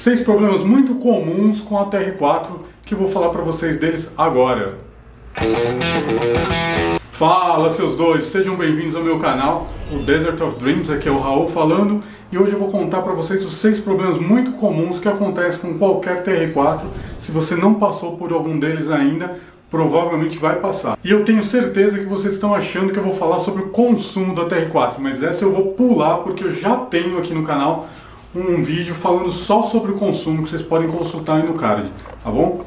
Seis problemas muito comuns com a TR4 que vou falar para vocês deles agora. Fala seus dois, sejam bem-vindos ao meu canal, o Desert of Dreams, aqui é o Raul falando e hoje eu vou contar para vocês os seis problemas muito comuns que acontecem com qualquer TR4. Se você não passou por algum deles ainda, provavelmente vai passar. E eu tenho certeza que vocês estão achando que eu vou falar sobre o consumo da TR4, mas essa eu vou pular porque eu já tenho aqui no canal um vídeo falando só sobre o consumo que vocês podem consultar aí no card, tá bom?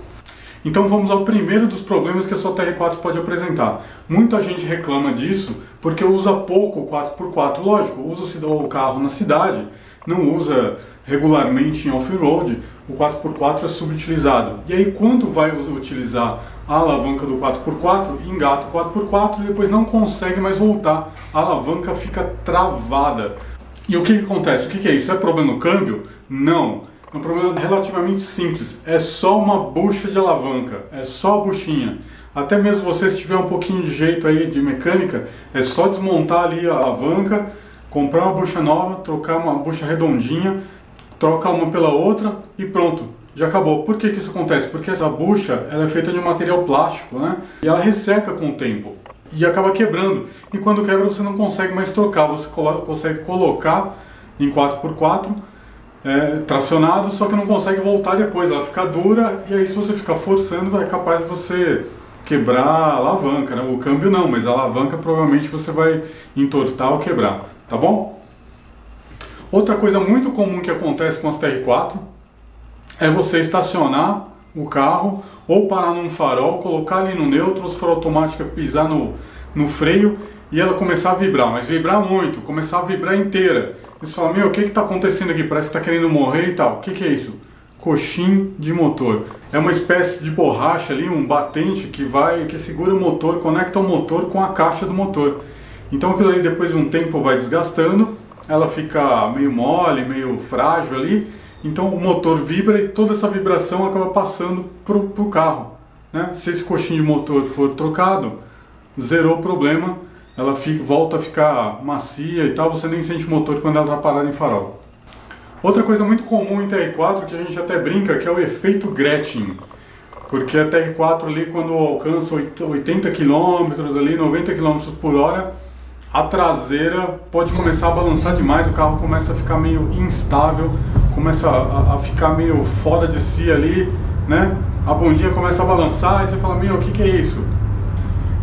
Então vamos ao primeiro dos problemas que a sua TR4 pode apresentar. Muita gente reclama disso porque usa pouco o 4x4, lógico, usa o carro na cidade, não usa regularmente em off-road, o 4x4 é subutilizado. E aí quando vai utilizar a alavanca do 4x4, engata o 4x4 e depois não consegue mais voltar. A alavanca fica travada. E o que, que acontece? O que, que é isso? É problema no câmbio? Não. É um problema relativamente simples. É só uma bucha de alavanca. É só a buchinha. Até mesmo você, se tiver um pouquinho de jeito aí de mecânica, é só desmontar ali a alavanca, comprar uma bucha nova, trocar uma bucha redondinha, trocar uma pela outra e pronto já acabou. Por que, que isso acontece? Porque essa bucha ela é feita de um material plástico, né? E ela resseca com o tempo e acaba quebrando. E quando quebra você não consegue mais trocar, você consegue colocar em 4x4 é, tracionado, só que não consegue voltar depois, ela fica dura e aí se você ficar forçando é capaz de você quebrar a alavanca, né? o câmbio não, mas a alavanca provavelmente você vai entortar ou quebrar, tá bom? Outra coisa muito comum que acontece com as TR4 é você estacionar o carro ou parar num farol, colocar ali no neutro, os farol automático pisar no, no freio e ela começar a vibrar, mas vibrar muito, começar a vibrar inteira. Você fala, meu, o que está acontecendo aqui? Parece que está querendo morrer e tal. O que, que é isso? Coxim de motor. É uma espécie de borracha ali, um batente que vai, que segura o motor, conecta o motor com a caixa do motor. Então aquilo ali depois de um tempo vai desgastando, ela fica meio mole, meio frágil ali então o motor vibra e toda essa vibração acaba passando para o carro. Né? Se esse coxinho de motor for trocado, zerou o problema, ela fica, volta a ficar macia e tal, você nem sente o motor quando ela está parada em farol. Outra coisa muito comum em TR4 que a gente até brinca que é o efeito Gretchen. Porque a TR4 ali quando alcança 80 km ali, 90 km por hora, a traseira pode começar a balançar demais, o carro começa a ficar meio instável, começa a, a, ficar meio fora de si ali, né? A bundinha começa a balançar e você fala, meu, o que, que é isso?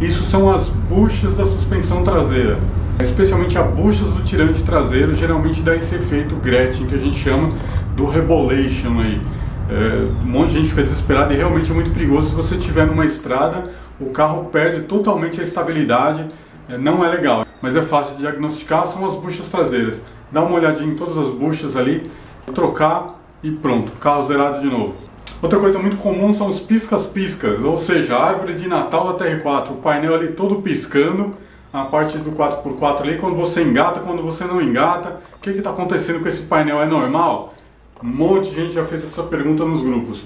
Isso são as buchas da suspensão traseira, especialmente as buchas do tirante traseiro, geralmente dá esse efeito Gretchen que a gente chama do rebolation aí. É, um monte de gente fica desesperada e realmente é muito perigoso se você estiver numa estrada, o carro perde totalmente a estabilidade, é, não é legal. Mas é fácil de diagnosticar, são as buchas traseiras. Dá uma olhadinha em todas as buchas ali, trocar e pronto, carro zerado de novo. Outra coisa muito comum são os piscas-piscas, ou seja, a árvore de Natal da TR4, o painel ali todo piscando, a parte do 4x4 ali, quando você engata, quando você não engata, o que está acontecendo com esse painel? É normal? Um monte de gente já fez essa pergunta nos grupos.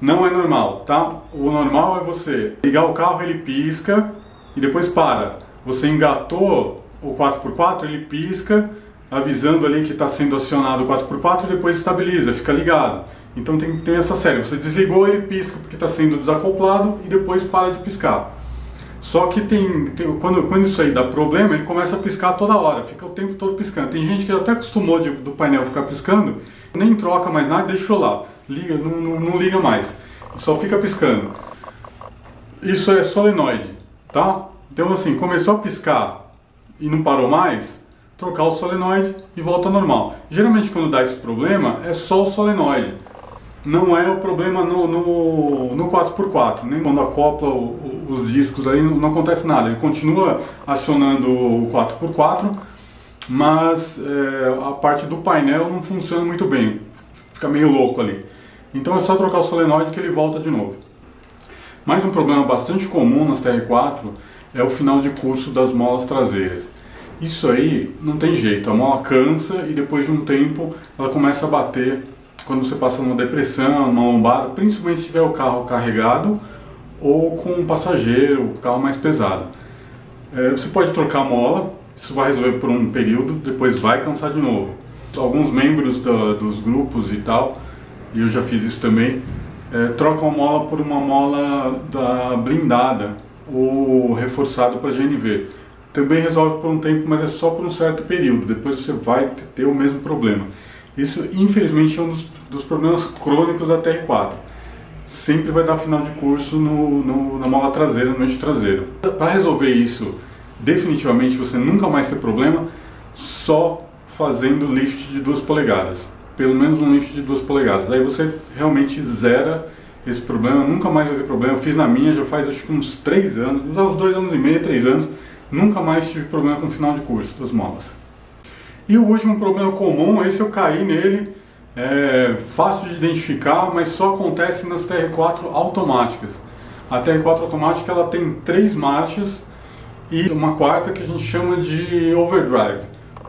Não é normal, tá? O normal é você ligar o carro, ele pisca e depois para. Você engatou o 4x4, ele pisca, avisando ali que está sendo acionado o 4x4 e depois estabiliza, fica ligado. Então tem, tem essa série, você desligou, ele pisca porque está sendo desacoplado e depois para de piscar. Só que tem, tem, quando, quando isso aí dá problema, ele começa a piscar toda hora, fica o tempo todo piscando. Tem gente que até acostumou de, do painel ficar piscando, nem troca mais nada, deixou lá, liga, não, não, não liga mais, só fica piscando. Isso é solenoide, tá? Então assim, começou a piscar e não parou mais, trocar o solenoide e volta ao normal. Geralmente quando dá esse problema é só o solenoide, não é o problema no, no, no 4x4, nem quando acopla o, o, os discos aí não, não, acontece nada, ele continua acionando o 4x4, mas é, a parte do painel não funciona muito bem, fica meio louco ali. Então é só trocar o solenoide que ele volta de novo. Mais um problema bastante comum nas TR4 é o final de curso das molas traseiras. Isso aí não tem jeito, a mola cansa e depois de um tempo ela começa a bater quando você passa numa depressão, uma lombada, principalmente se tiver o carro carregado ou com um passageiro, o carro mais pesado. É, você pode trocar a mola, isso vai resolver por um período, depois vai cansar de novo. Alguns membros dos grupos e tal e eu já fiz isso também, é, troca uma mola por uma mola da blindada ou reforçada para GNV. Também resolve por um tempo, mas é só por um certo período. Depois você vai ter o mesmo problema. Isso, infelizmente, é um dos, dos problemas crônicos da TR4. Sempre vai dar final de curso no, no, na mola traseira, no eixo traseiro. Para resolver isso definitivamente, você nunca mais ter problema, só fazendo lift de 2 polegadas pelo menos um lift de 2 polegadas. Aí você realmente zera esse problema, nunca mais vai ter problema. Eu fiz na minha já faz acho que uns 3 anos, uns 2 anos e meio, 3 anos, nunca mais tive problema com o final de curso das molas. E o último problema comum, esse eu caí nele, é fácil de identificar, mas só acontece nas TR4 automáticas. A TR4 automática ela tem três marchas e uma quarta que a gente chama de overdrive.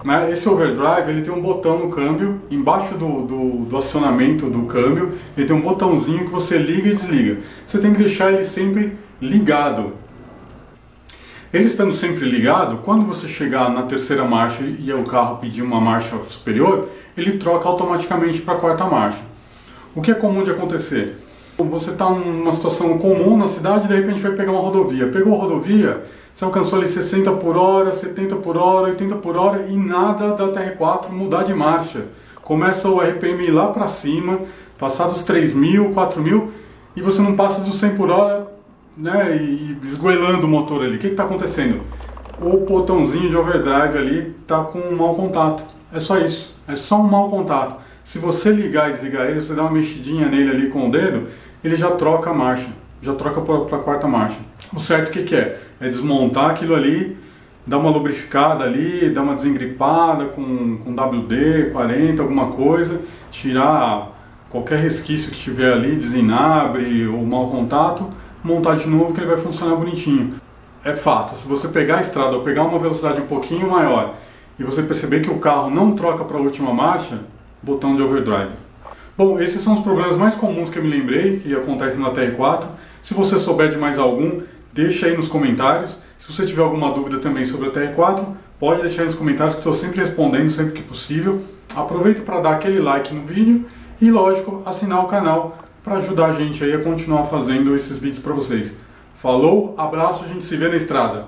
Né? Esse overdrive ele tem um botão no câmbio, embaixo do, do, do, acionamento do câmbio, ele tem um botãozinho que você liga e desliga. Você tem que deixar ele sempre ligado. Ele estando sempre ligado, quando você chegar na terceira marcha e o carro pedir uma marcha superior, ele troca automaticamente para a quarta marcha. O que é comum de acontecer? Você está numa situação comum na cidade e de repente vai pegar uma rodovia. Pegou a rodovia, você alcançou ali 60 por hora, 70 por hora, 80 por hora e nada da TR4 mudar de marcha. Começa o RPM lá para cima, passar dos 3 mil, 4 mil e você não passa dos 100 por hora né, e esgoelando o motor ali. O que está acontecendo? O botãozinho de overdrive ali está com um mau contato. É só isso, é só um mau contato. Se você ligar e desligar ele, você dá uma mexidinha nele ali com o dedo, ele já troca a marcha, já troca para a quarta marcha. O certo que, que é? É desmontar aquilo ali, dar uma lubrificada ali, dar uma desengripada com, com WD, 40, alguma coisa, tirar qualquer resquício que tiver ali, desinabre ou mau contato, montar de novo que ele vai funcionar bonitinho. É fato, se você pegar a estrada ou pegar uma velocidade um pouquinho maior e você perceber que o carro não troca para a última marcha, botão de overdrive. Bom, esses são os problemas mais comuns que eu me lembrei que acontecem na TR4. Se você souber de mais algum, deixa aí nos comentários. Se você tiver alguma dúvida também sobre a TR4, pode deixar aí nos comentários que estou sempre respondendo sempre que possível. Aproveita para dar aquele like no vídeo e, lógico, assinar o canal para ajudar a gente aí a continuar fazendo esses vídeos para vocês. Falou, abraço, a gente se vê na estrada.